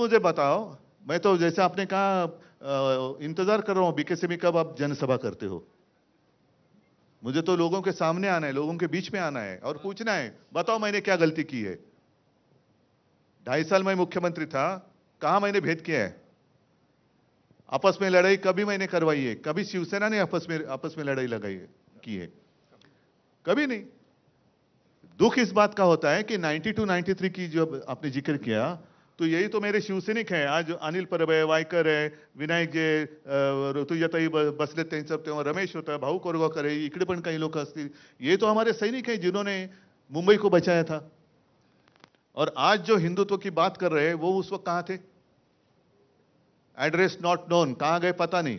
मुझे बताओ। मैं तो जैसे आपने कहा इंतज़ार कर रहा हूँ, बीके में कब आप जनसभा करते हो? मुझे तो लोगों के सामने आना है, लोगों के बीच में आना है और पूछना है, बताओ मैंने क्या गलती की है? ढाई साल मैं मुख्यमंत्री था, कहाँ मैंने भेद किया है? आपस में लड़ाई कभी मैंने करवाई है, कभी शिवसेना ने आपस में आपस में लड़ाई लगाई है, की है? कभी नहीं। दुख इस बात का होता है कि 92 93 की जो आपने ज़िक्र किया तो यही तो मेरे शिवसैनिक हैं। आज अनिल परब है वायकर है, विनायक जे ऋतुजाताई बसले त्यांचं तेव्हा, रमेश होता है, भाऊ कोरगावकर है इकडे पण काही लोग असतील ये तो हमारे सैनिक हैं जिन्होंने मुंबई को बचाया था। और आज जो हिंदुत्व की बात कर रहे हैं, वो उस वक्त कहाँ थे? एड्रेस नॉट नोन, कहाँ गए पता नहीं।